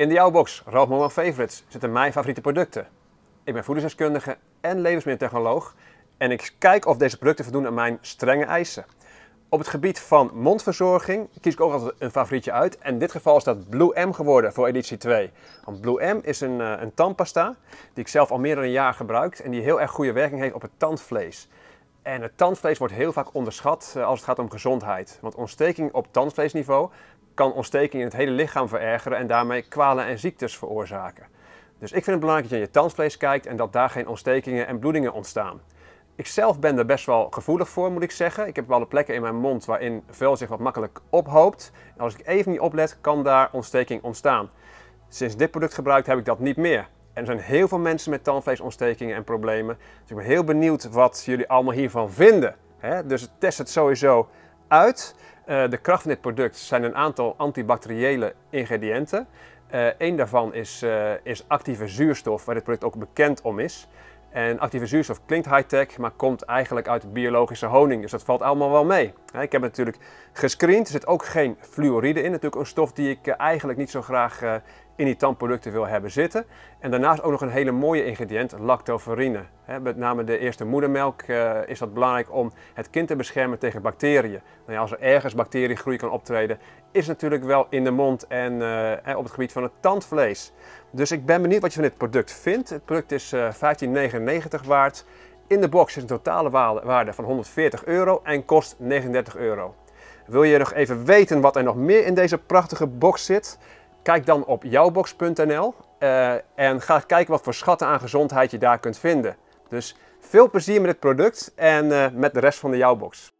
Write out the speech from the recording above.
In de jouw box, Ralph Favorites, zitten mijn favoriete producten. Ik ben voedingsdeskundige en levensmiddeltechnoloog en ik kijk of deze producten voldoen aan mijn strenge eisen. Op het gebied van mondverzorging kies ik ook altijd een favorietje uit. En in dit geval is dat Blue M geworden voor editie 2. Want Blue M is een, eh, een tandpasta die ik zelf al meer dan een jaar gebruik en die heel erg goede werking heeft op het tandvlees. En het tandvlees wordt heel vaak onderschat eh, als het gaat om gezondheid. Want ontsteking op tandvleesniveau kan ontsteking in het hele lichaam verergeren en daarmee kwalen en ziektes veroorzaken. Dus ik vind het belangrijk dat je naar je tandvlees kijkt en dat daar geen ontstekingen en bloedingen ontstaan. Ik zelf ben er best wel gevoelig voor, moet ik zeggen. Ik heb bepaalde plekken in mijn mond waarin vuil zich wat makkelijk ophoopt. En als ik even niet oplet, kan daar ontsteking ontstaan. Sinds dit product gebruikt heb ik dat niet meer. En er zijn heel veel mensen met tandvleesontstekingen en problemen. Dus ik ben heel benieuwd wat jullie allemaal hiervan vinden. Dus test het sowieso uit. Uh, de kracht van dit product zijn een aantal antibacteriële ingrediënten. Eén uh, daarvan is, uh, is actieve zuurstof, waar dit product ook bekend om is. En actieve zuurstof klinkt high-tech, maar komt eigenlijk uit biologische honing. Dus dat valt allemaal wel mee. Ik heb het natuurlijk gescreend. Er zit ook geen fluoride in. Natuurlijk een stof die ik eigenlijk niet zo graag in die tandproducten wil hebben zitten. En daarnaast ook nog een hele mooie ingrediënt, lactoferrine. met name de eerste moedermelk uh, is dat belangrijk om het kind te beschermen tegen bacteriën. Nou ja, als er ergens bacteriegroei kan optreden, is het natuurlijk wel in de mond en uh, op het gebied van het tandvlees. Dus ik ben benieuwd wat je van dit product vindt. Het product is uh, eh, 15,99 waard. In de box is een totale waarde van 140 euro en kost 39 euro. Wil je nog even weten wat er nog meer in deze prachtige box zit? Kijk dan op jouwbox.nl eh, en ga kijken wat voor schatten aan gezondheid je daar kunt vinden. Dus veel plezier met het product en uh, met de rest van de Jouwbox.